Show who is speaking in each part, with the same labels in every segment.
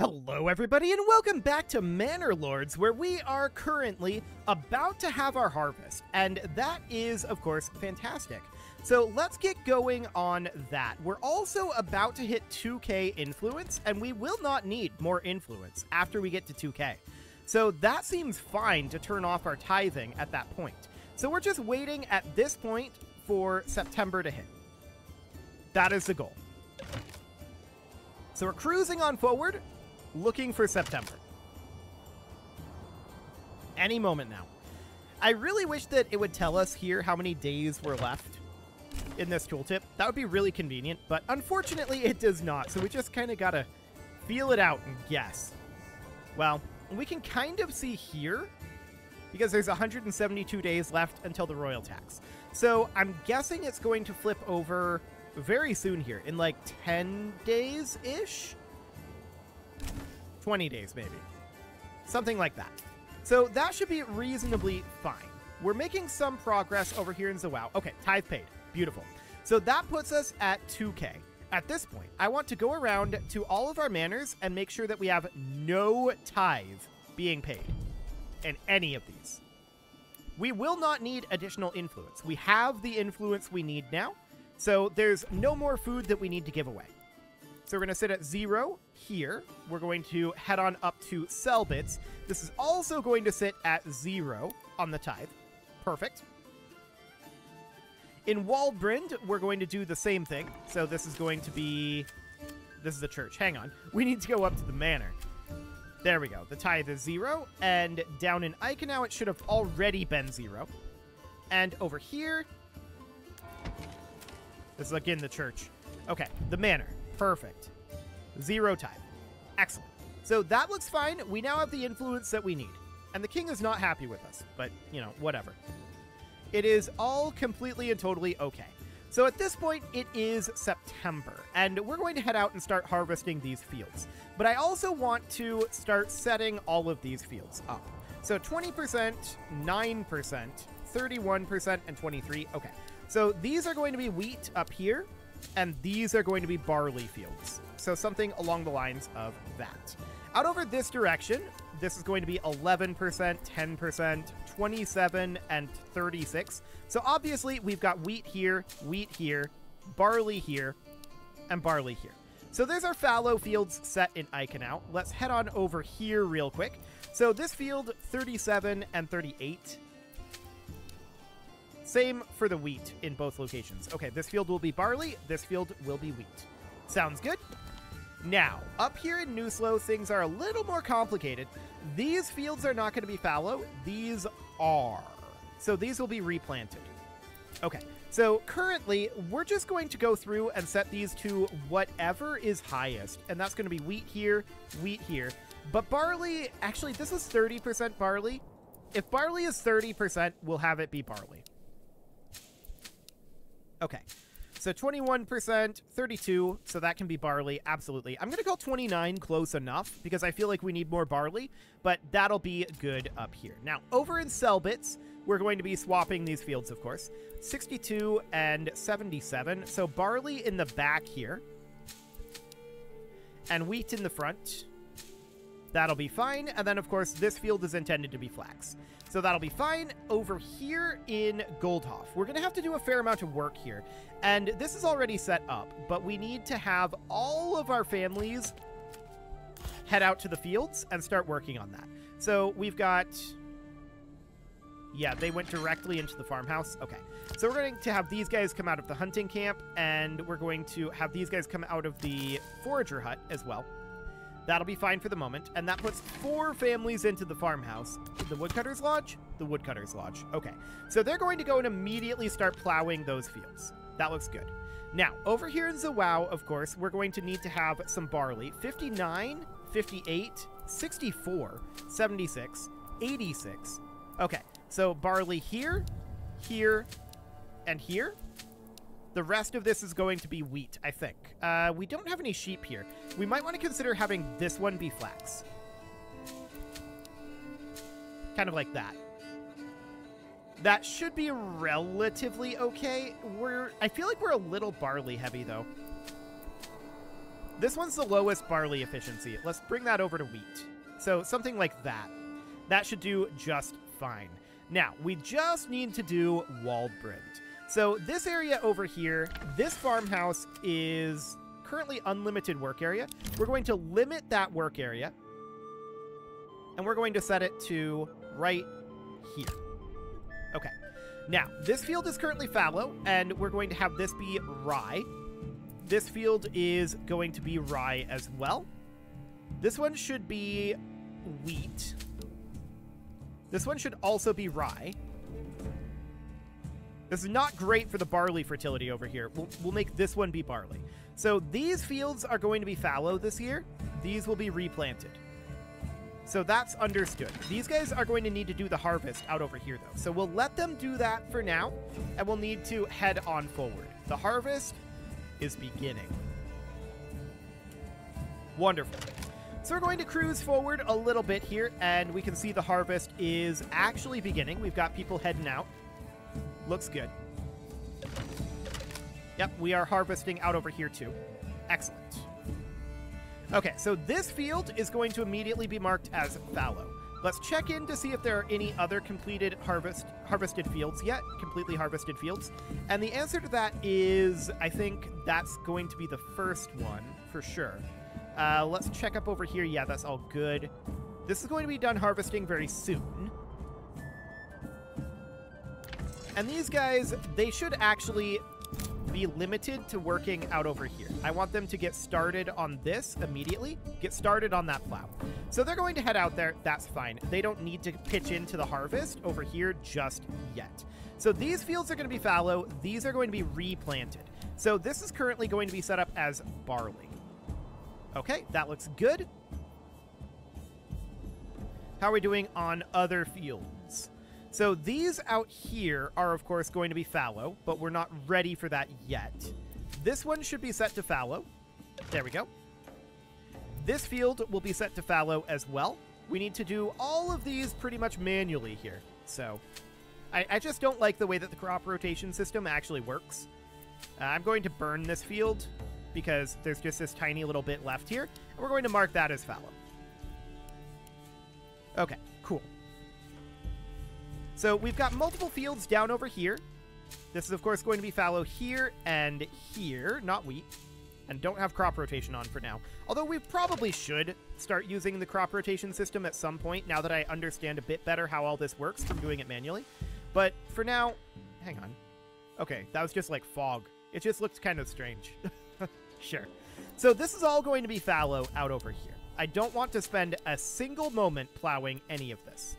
Speaker 1: Hello, everybody, and welcome back to Manor Lords, where we are currently about to have our harvest. And that is, of course, fantastic. So let's get going on that. We're also about to hit 2k influence, and we will not need more influence after we get to 2k. So that seems fine to turn off our tithing at that point. So we're just waiting at this point for September to hit. That is the goal. So we're cruising on forward, looking for September. Any moment now. I really wish that it would tell us here how many days were left in this tooltip. That would be really convenient, but unfortunately it does not, so we just kind of gotta feel it out and guess. Well, we can kind of see here, because there's 172 days left until the royal tax. So I'm guessing it's going to flip over very soon here, in like 10 days-ish? 20 days, maybe. Something like that. So that should be reasonably fine. We're making some progress over here in Zawao. Okay, tithe paid. Beautiful. So that puts us at 2k. At this point, I want to go around to all of our manors and make sure that we have no tithe being paid in any of these. We will not need additional influence. We have the influence we need now, so there's no more food that we need to give away. So we're going to sit at zero here. We're going to head on up to Selbitz. This is also going to sit at zero on the tithe. Perfect. In Waldbrand, we're going to do the same thing. So this is going to be... This is the church. Hang on. We need to go up to the manor. There we go. The tithe is zero. And down in Eichenau, it should have already been zero. And over here... This is again the church. Okay, the manor. Perfect. Zero time. Excellent. So that looks fine. We now have the influence that we need. And the king is not happy with us, but, you know, whatever. It is all completely and totally okay. So at this point, it is September, and we're going to head out and start harvesting these fields. But I also want to start setting all of these fields up. So 20%, 9%, 31%, and 23. Okay. So these are going to be wheat up here, and these are going to be barley fields. So something along the lines of that. Out over this direction, this is going to be 11%, 10%, 27, and 36. So obviously, we've got wheat here, wheat here, barley here, and barley here. So there's our fallow fields set in Eichenau. Let's head on over here real quick. So this field, 37 and 38. Same for the wheat in both locations. Okay, this field will be barley, this field will be wheat. Sounds good? Now, up here in Nuslo, things are a little more complicated. These fields are not going to be fallow, these are. So these will be replanted. Okay, so currently, we're just going to go through and set these to whatever is highest, and that's going to be wheat here, wheat here. But barley, actually, this is 30% barley. If barley is 30%, we'll have it be barley. Okay. So 21%, 32, so that can be barley, absolutely. I'm going to call 29 close enough because I feel like we need more barley, but that'll be good up here. Now, over in Selbitz, we're going to be swapping these fields, of course. 62 and 77, so barley in the back here. And wheat in the front. That'll be fine. And then, of course, this field is intended to be flax. So that'll be fine. Over here in Goldhof, we're going to have to do a fair amount of work here. And this is already set up, but we need to have all of our families head out to the fields and start working on that. So we've got... Yeah, they went directly into the farmhouse. Okay. So we're going to have these guys come out of the hunting camp, and we're going to have these guys come out of the forager hut as well. That'll be fine for the moment. And that puts four families into the farmhouse. The Woodcutter's Lodge? The Woodcutter's Lodge. Okay. So they're going to go and immediately start plowing those fields. That looks good. Now, over here in Zawao, of course, we're going to need to have some barley. 59, 58, 64, 76, 86. Okay, so barley here, here, and here. The rest of this is going to be wheat, I think. Uh, we don't have any sheep here. We might want to consider having this one be flax. Kind of like that. That should be relatively okay. We're I feel like we're a little barley heavy though. This one's the lowest barley efficiency. Let's bring that over to wheat. So something like that. That should do just fine. Now, we just need to do Waldbrand. So this area over here, this farmhouse is currently unlimited work area. We're going to limit that work area. And we're going to set it to right here. Okay. Now, this field is currently fallow, and we're going to have this be rye. This field is going to be rye as well. This one should be wheat. This one should also be rye. This is not great for the barley fertility over here. We'll, we'll make this one be barley. So these fields are going to be fallow this year. These will be replanted. So that's understood. These guys are going to need to do the harvest out over here, though. So we'll let them do that for now, and we'll need to head on forward. The harvest is beginning. Wonderful. So we're going to cruise forward a little bit here, and we can see the harvest is actually beginning. We've got people heading out. Looks good. Yep, we are harvesting out over here too. Excellent. Okay, so this field is going to immediately be marked as fallow. Let's check in to see if there are any other completed harvest harvested fields yet, completely harvested fields. And the answer to that is, I think that's going to be the first one for sure. Uh, let's check up over here. Yeah, that's all good. This is going to be done harvesting very soon. And these guys, they should actually be limited to working out over here. I want them to get started on this immediately, get started on that plow. So they're going to head out there. That's fine. They don't need to pitch into the harvest over here just yet. So these fields are going to be fallow. These are going to be replanted. So this is currently going to be set up as barley. Okay, that looks good. How are we doing on other fields? So these out here are, of course, going to be fallow, but we're not ready for that yet. This one should be set to fallow. There we go. This field will be set to fallow as well. We need to do all of these pretty much manually here. So I, I just don't like the way that the crop rotation system actually works. Uh, I'm going to burn this field because there's just this tiny little bit left here. And we're going to mark that as fallow. Okay. So we've got multiple fields down over here. This is, of course, going to be fallow here and here, not wheat. And don't have crop rotation on for now. Although we probably should start using the crop rotation system at some point now that I understand a bit better how all this works from doing it manually. But for now, hang on. Okay, that was just like fog. It just looked kind of strange. sure. So this is all going to be fallow out over here. I don't want to spend a single moment plowing any of this.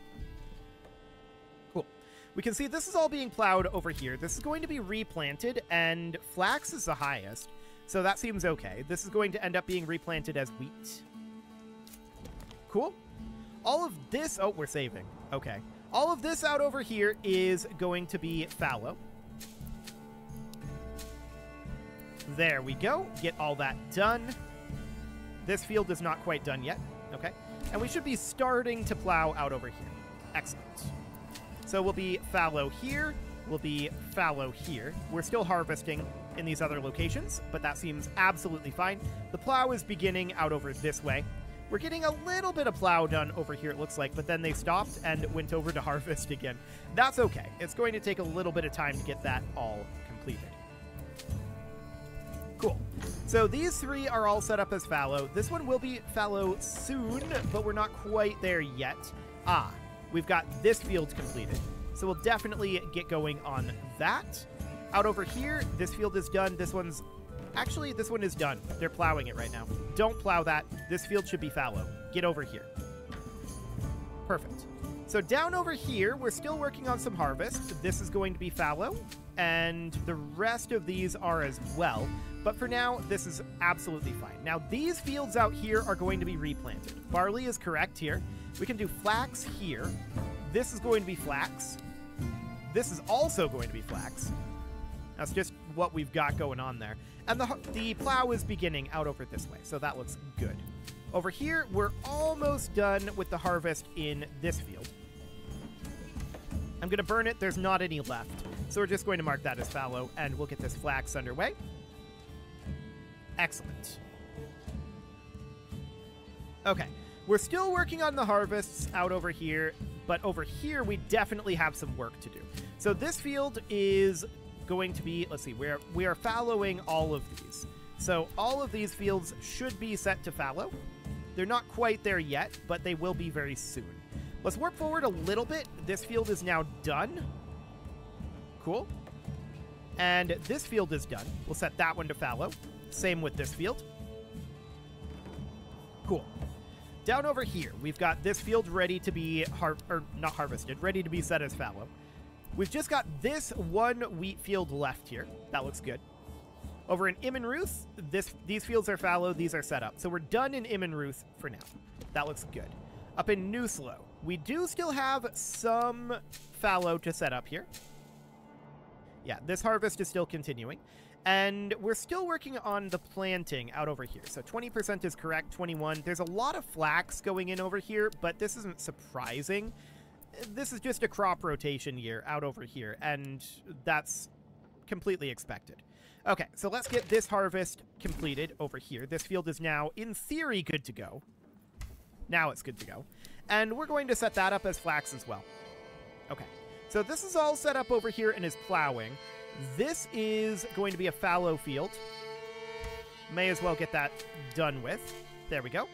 Speaker 1: We can see this is all being plowed over here. This is going to be replanted, and flax is the highest, so that seems okay. This is going to end up being replanted as wheat. Cool. All of this... Oh, we're saving. Okay. All of this out over here is going to be fallow. There we go. Get all that done. This field is not quite done yet. Okay. And we should be starting to plow out over here. Excellent. So we'll be fallow here, we'll be fallow here. We're still harvesting in these other locations, but that seems absolutely fine. The plow is beginning out over this way. We're getting a little bit of plow done over here, it looks like, but then they stopped and went over to harvest again. That's okay. It's going to take a little bit of time to get that all completed. Cool. So these three are all set up as fallow. This one will be fallow soon, but we're not quite there yet. Ah, We've got this field completed. So we'll definitely get going on that. Out over here, this field is done. This one's... Actually, this one is done. They're plowing it right now. Don't plow that. This field should be fallow. Get over here. Perfect. So down over here, we're still working on some harvest. This is going to be fallow, and the rest of these are as well. But for now, this is absolutely fine. Now, these fields out here are going to be replanted. Barley is correct here. We can do flax here. This is going to be flax. This is also going to be flax. That's just what we've got going on there. And the, the plow is beginning out over this way, so that looks good. Over here, we're almost done with the harvest in this field. I'm going to burn it. There's not any left. So we're just going to mark that as fallow, and we'll get this flax underway. Excellent. Okay. We're still working on the harvests out over here, but over here we definitely have some work to do. So this field is going to be, let's see, we're, we are fallowing all of these. So all of these fields should be set to fallow. They're not quite there yet, but they will be very soon. Let's warp forward a little bit. This field is now done. Cool. And this field is done. We'll set that one to fallow. Same with this field. Cool. Down over here, we've got this field ready to be har or not harvested, ready to be set as fallow. We've just got this one wheat field left here. That looks good. Over in Immenruth, this these fields are fallow, these are set up. So we're done in Immenruth for now. That looks good. Up in Nuslo, we do still have some fallow to set up here. Yeah, this harvest is still continuing. And we're still working on the planting out over here. So 20% is correct, 21. There's a lot of flax going in over here, but this isn't surprising. This is just a crop rotation year out over here, and that's completely expected. Okay, so let's get this harvest completed over here. This field is now, in theory, good to go. Now it's good to go. And we're going to set that up as flax as well. Okay, so this is all set up over here and is plowing. This is going to be a fallow field. May as well get that done with. There we go.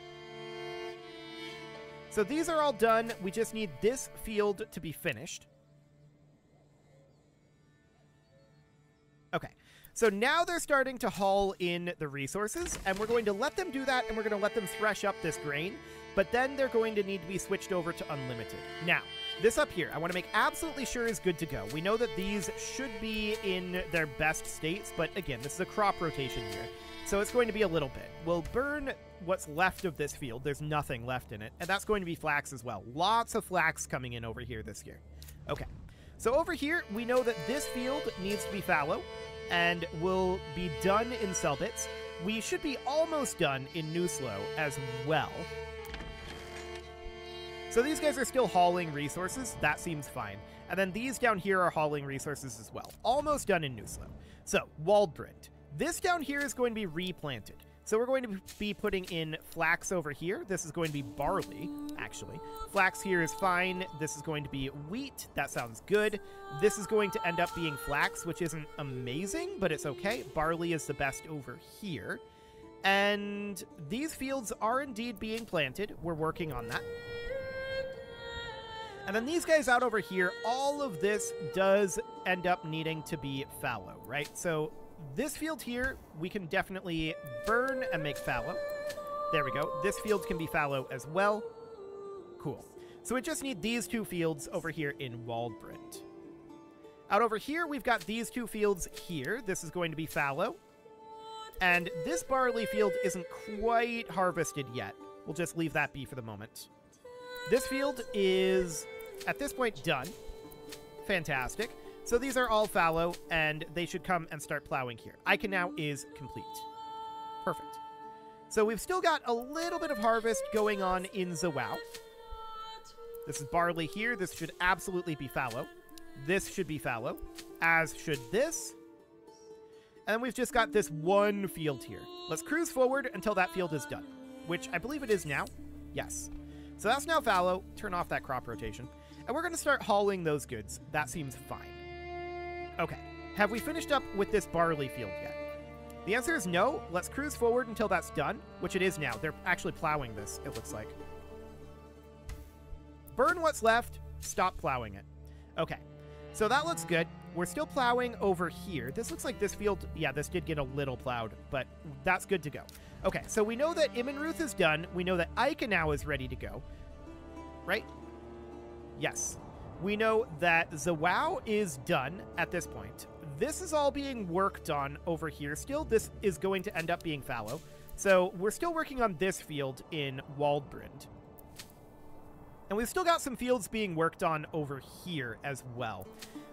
Speaker 1: So these are all done. We just need this field to be finished. Okay. So now they're starting to haul in the resources, and we're going to let them do that, and we're going to let them thresh up this grain, but then they're going to need to be switched over to unlimited. Now, this up here, I want to make absolutely sure is good to go. We know that these should be in their best states, but again, this is a crop rotation here. so it's going to be a little bit. We'll burn what's left of this field. There's nothing left in it, and that's going to be flax as well. Lots of flax coming in over here this year. Okay, so over here, we know that this field needs to be fallow and will be done in Selbitz. We should be almost done in Nuslo as well. So these guys are still hauling resources. That seems fine. And then these down here are hauling resources as well. Almost done in Nuslo. So, Waldbrand. This down here is going to be replanted. So we're going to be putting in flax over here. This is going to be barley, actually. Flax here is fine. This is going to be wheat. That sounds good. This is going to end up being flax, which isn't amazing, but it's okay. Barley is the best over here. And these fields are indeed being planted. We're working on that. And then these guys out over here, all of this does end up needing to be fallow, right? So this field here, we can definitely burn and make fallow. There we go. This field can be fallow as well. Cool. So we just need these two fields over here in Waldbrand. Out over here, we've got these two fields here. This is going to be fallow. And this barley field isn't quite harvested yet. We'll just leave that be for the moment. This field is, at this point, done. Fantastic. So these are all fallow, and they should come and start plowing here. Eichenau is complete. Perfect. So we've still got a little bit of harvest going on in Zawau. This is barley here. This should absolutely be fallow. This should be fallow, as should this. And then we've just got this one field here. Let's cruise forward until that field is done, which I believe it is now. Yes. So that's now fallow. Turn off that crop rotation. And we're going to start hauling those goods. That seems fine. Okay. Have we finished up with this barley field yet? The answer is no. Let's cruise forward until that's done, which it is now. They're actually plowing this, it looks like. Burn what's left, stop plowing it. Okay. So that looks good. We're still plowing over here. This looks like this field, yeah, this did get a little plowed, but that's good to go. Okay, so we know that Immenruth is done. We know that Eichenau is ready to go. Right? Yes we know that Zawau is done at this point. This is all being worked on over here still. This is going to end up being fallow. So we're still working on this field in Waldbrand. And we've still got some fields being worked on over here as well.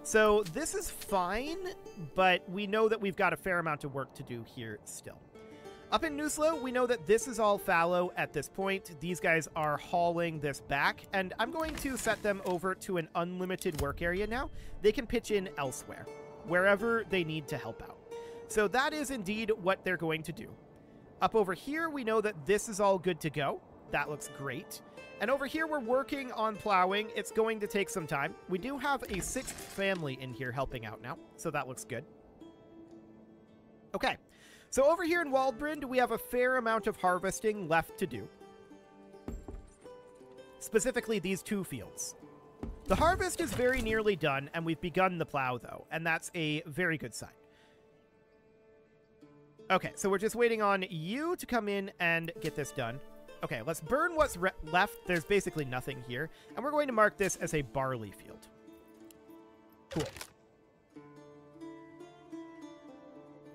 Speaker 1: So this is fine, but we know that we've got a fair amount of work to do here still. Up in Nuslo, we know that this is all fallow at this point. These guys are hauling this back, and I'm going to set them over to an unlimited work area now. They can pitch in elsewhere, wherever they need to help out. So that is indeed what they're going to do. Up over here, we know that this is all good to go. That looks great. And over here, we're working on plowing. It's going to take some time. We do have a sixth family in here helping out now, so that looks good. Okay, so over here in Waldbrand, we have a fair amount of harvesting left to do. Specifically, these two fields. The harvest is very nearly done, and we've begun the plow, though, and that's a very good sign. Okay, so we're just waiting on you to come in and get this done. Okay, let's burn what's left. There's basically nothing here. And we're going to mark this as a barley field. Cool.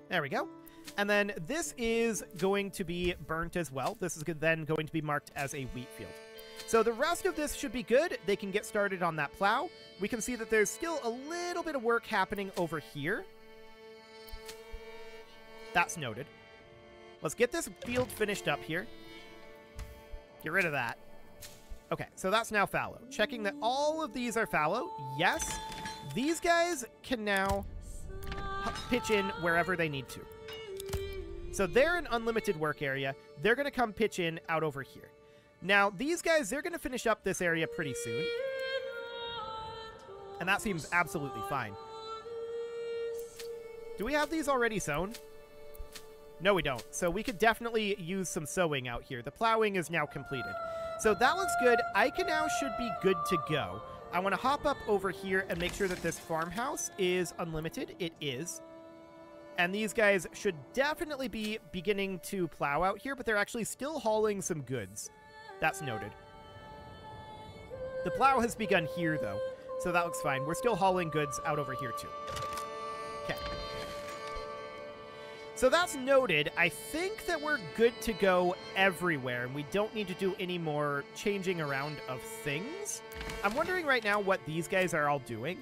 Speaker 1: There we go. And then this is going to be burnt as well. This is then going to be marked as a wheat field. So the rest of this should be good. They can get started on that plow. We can see that there's still a little bit of work happening over here. That's noted. Let's get this field finished up here. Get rid of that. Okay, so that's now fallow. Checking that all of these are fallow. Yes. These guys can now pitch in wherever they need to. So they're an unlimited work area. They're going to come pitch in out over here. Now, these guys, they're going to finish up this area pretty soon. And that seems absolutely fine. Do we have these already sown? No, we don't. So we could definitely use some sowing out here. The plowing is now completed. So that looks good. Eichenau should be good to go. I want to hop up over here and make sure that this farmhouse is unlimited. It is. And these guys should definitely be beginning to plow out here, but they're actually still hauling some goods. That's noted. The plow has begun here, though, so that looks fine. We're still hauling goods out over here, too. Okay. So that's noted. I think that we're good to go everywhere, and we don't need to do any more changing around of things. I'm wondering right now what these guys are all doing.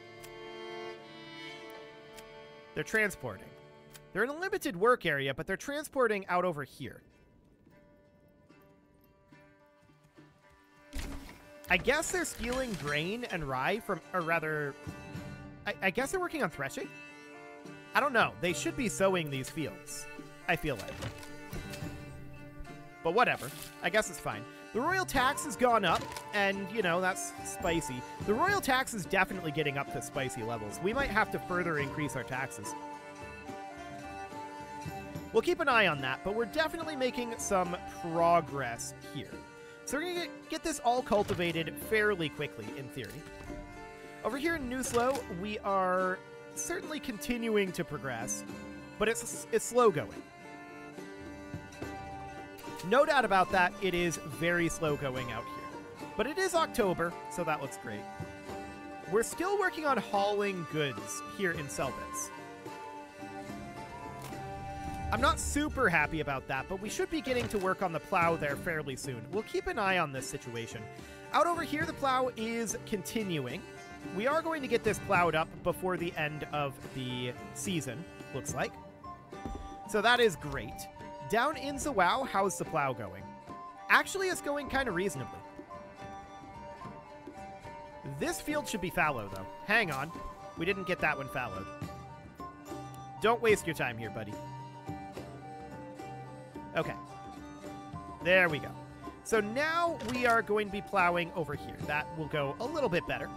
Speaker 1: They're transporting. They're in a limited work area, but they're transporting out over here. I guess they're stealing grain and rye from, or rather, I, I guess they're working on threshing? I don't know. They should be sowing these fields. I feel like. But whatever. I guess it's fine. The royal tax has gone up, and, you know, that's spicy. The royal tax is definitely getting up to spicy levels. We might have to further increase our taxes. We'll keep an eye on that, but we're definitely making some progress here. So we're going to get this all cultivated fairly quickly, in theory. Over here in Nuslo, we are certainly continuing to progress, but it's, it's slow going. No doubt about that, it is very slow going out here. But it is October, so that looks great. We're still working on hauling goods here in Selbitz. I'm not super happy about that, but we should be getting to work on the plow there fairly soon. We'll keep an eye on this situation. Out over here, the plow is continuing. We are going to get this plowed up before the end of the season, looks like. So that is great. Down in Zawau, how's the plow going? Actually, it's going kind of reasonably. This field should be fallow, though. Hang on. We didn't get that one fallowed. Don't waste your time here, buddy. Okay. There we go. So now we are going to be plowing over here. That will go a little bit better.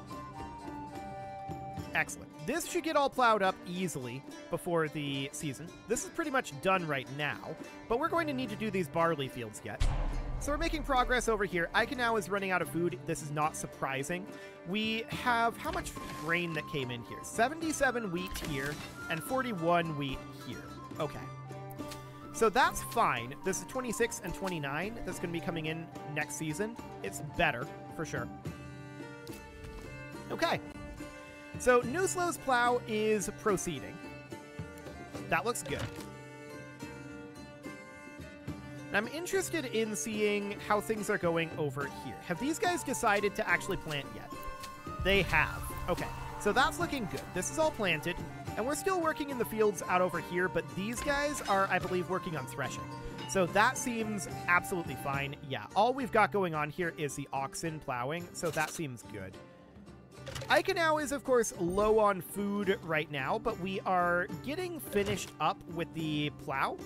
Speaker 1: Excellent. This should get all plowed up easily before the season. This is pretty much done right now, but we're going to need to do these barley fields yet. So we're making progress over here. now is running out of food. This is not surprising. We have how much grain that came in here? 77 wheat here and 41 wheat here. Okay. So that's fine. This is 26 and 29 that's going to be coming in next season. It's better, for sure. Okay. So Nuslo's plow is proceeding. That looks good. I'm interested in seeing how things are going over here. Have these guys decided to actually plant yet? They have. Okay, so that's looking good. This is all planted. And we're still working in the fields out over here, but these guys are, I believe, working on threshing. So that seems absolutely fine. Yeah, all we've got going on here is the oxen plowing, so that seems good. Eichenau is, of course, low on food right now, but we are getting finished up with the plow.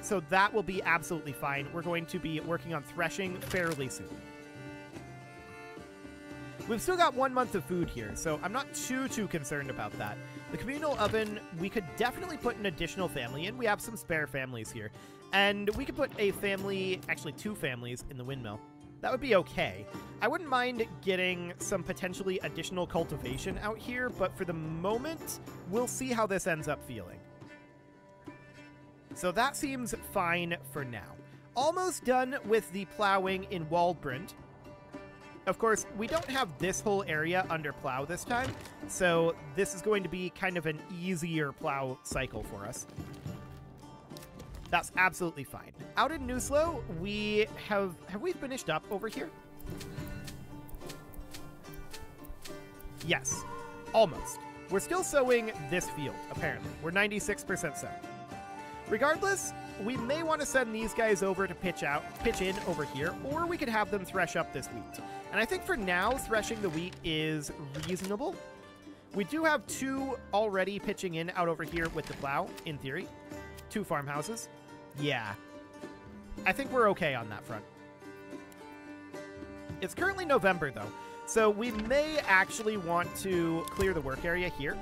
Speaker 1: so that will be absolutely fine. We're going to be working on threshing fairly soon. We've still got one month of food here, so I'm not too, too concerned about that. The communal oven, we could definitely put an additional family in. We have some spare families here. And we could put a family, actually two families, in the windmill. That would be okay. I wouldn't mind getting some potentially additional cultivation out here, but for the moment, we'll see how this ends up feeling. So that seems fine for now. Almost done with the plowing in Waldbrand. Of course, we don't have this whole area under plow this time, so this is going to be kind of an easier plow cycle for us. That's absolutely fine. Out in Nuslo, we have... Have we finished up over here? Yes. Almost. We're still sowing this field, apparently. We're 96% sown. Regardless, we may want to send these guys over to pitch out, pitch in over here, or we could have them thresh up this wheat. And I think for now, threshing the wheat is reasonable. We do have two already pitching in out over here with the plow, in theory. Two farmhouses. Yeah. I think we're okay on that front. It's currently November, though, so we may actually want to clear the work area here.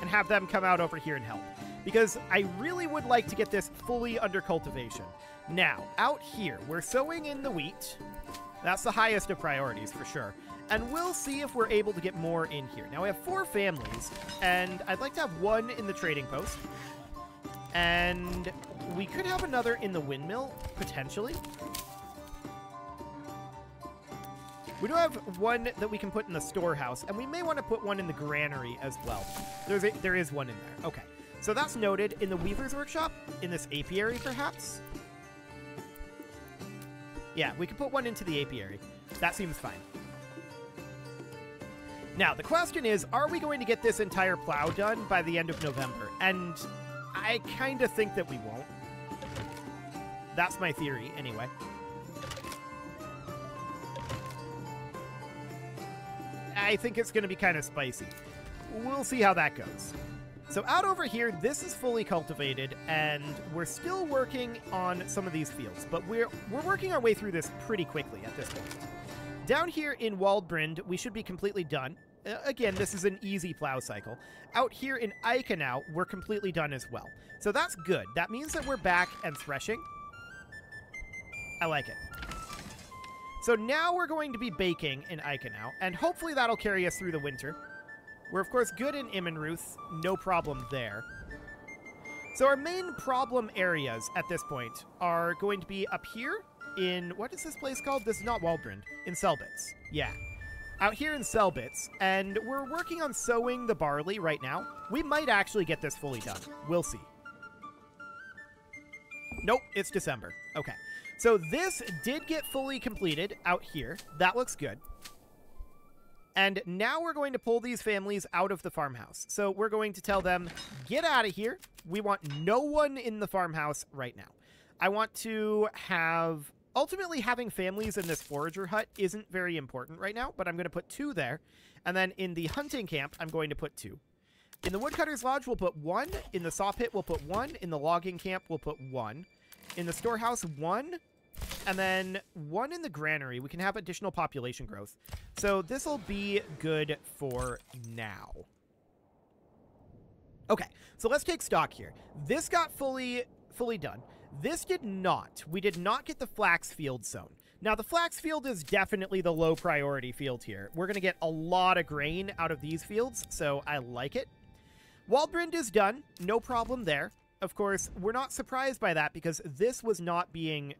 Speaker 1: And have them come out over here and help. Because I really would like to get this fully under cultivation. Now, out here, we're sowing in the wheat. That's the highest of priorities, for sure and we'll see if we're able to get more in here. Now, we have four families, and I'd like to have one in the trading post, and we could have another in the windmill, potentially. We do have one that we can put in the storehouse, and we may want to put one in the granary as well. There's a, there is one in there. Okay, so that's noted. In the Weaver's Workshop, in this apiary, perhaps? Yeah, we could put one into the apiary. That seems fine. Now, the question is, are we going to get this entire plow done by the end of November? And I kind of think that we won't. That's my theory, anyway. I think it's going to be kind of spicy. We'll see how that goes. So out over here, this is fully cultivated, and we're still working on some of these fields, but we're we're working our way through this pretty quickly at this point. Down here in Waldbrand, we should be completely done. Uh, again, this is an easy plow cycle. Out here in Eichenau, we're completely done as well. So that's good. That means that we're back and threshing. I like it. So now we're going to be baking in Eichenau, and hopefully that'll carry us through the winter. We're, of course, good in Immenruth. No problem there. So our main problem areas at this point are going to be up here in... What is this place called? This is not Waldbrand. In Selbitz. Yeah. Out here in Selbitz, and we're working on sowing the barley right now. We might actually get this fully done. We'll see. Nope, it's December. Okay. So this did get fully completed out here. That looks good. And now we're going to pull these families out of the farmhouse. So we're going to tell them, get out of here. We want no one in the farmhouse right now. I want to have ultimately having families in this forager hut isn't very important right now, but I'm going to put two there. And then in the hunting camp, I'm going to put two. In the woodcutter's lodge, we'll put one. In the saw pit, we'll put one. In the logging camp, we'll put one. In the storehouse, one. And then one in the granary. We can have additional population growth. So this will be good for now. Okay, so let's take stock here. This got fully fully done. This did not. We did not get the flax field sown. Now, the flax field is definitely the low priority field here. We're going to get a lot of grain out of these fields, so I like it. Waldbrand is done. No problem there. Of course, we're not surprised by that because this was not being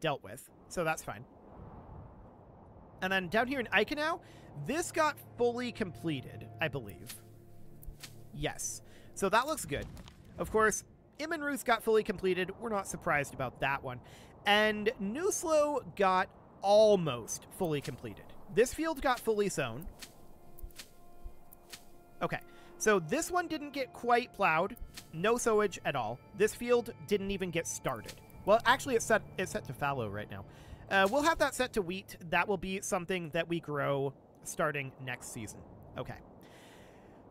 Speaker 1: dealt with, so that's fine. And then down here in Eichenau, this got fully completed, I believe. Yes. So that looks good. Of course, Immenruth got fully completed. We're not surprised about that one. And Nuslo got almost fully completed. This field got fully sown. Okay, so this one didn't get quite plowed. No sowage at all. This field didn't even get started. Well, actually, it's set, it's set to fallow right now. Uh, we'll have that set to wheat. That will be something that we grow starting next season. Okay.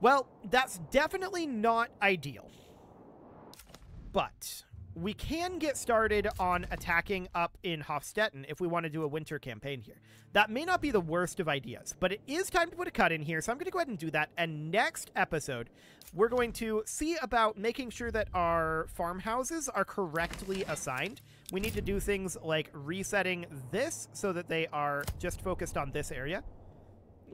Speaker 1: Well, that's definitely not ideal. But we can get started on attacking up in Hofstetten if we want to do a winter campaign here. That may not be the worst of ideas, but it is time to put a cut in here, so I'm going to go ahead and do that. And next episode, we're going to see about making sure that our farmhouses are correctly assigned. We need to do things like resetting this so that they are just focused on this area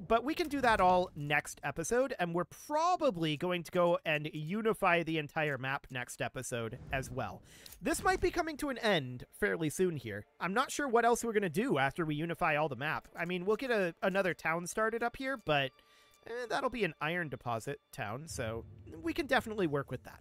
Speaker 1: but we can do that all next episode, and we're probably going to go and unify the entire map next episode as well. This might be coming to an end fairly soon here. I'm not sure what else we're going to do after we unify all the map. I mean, we'll get a, another town started up here, but eh, that'll be an iron deposit town, so we can definitely work with that.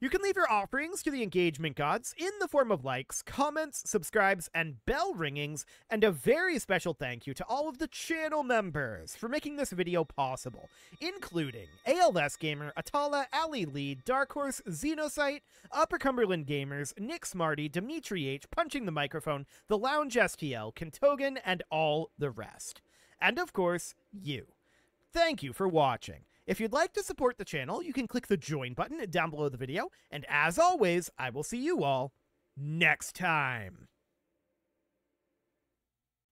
Speaker 1: You can leave your offerings to the engagement gods in the form of likes, comments, subscribes, and bell ringings, and a very special thank you to all of the channel members for making this video possible, including ALS Gamer, Atala, Ali Lee, Dark Horse, Xenocyte, Upper Cumberland Gamers, Nick Smarty, Dimitri H, Punching the Microphone, The Lounge STL, Kentogan, and all the rest. And of course, you. Thank you for watching. If you'd like to support the channel, you can click the join button down below the video, and as always, I will see you all next time.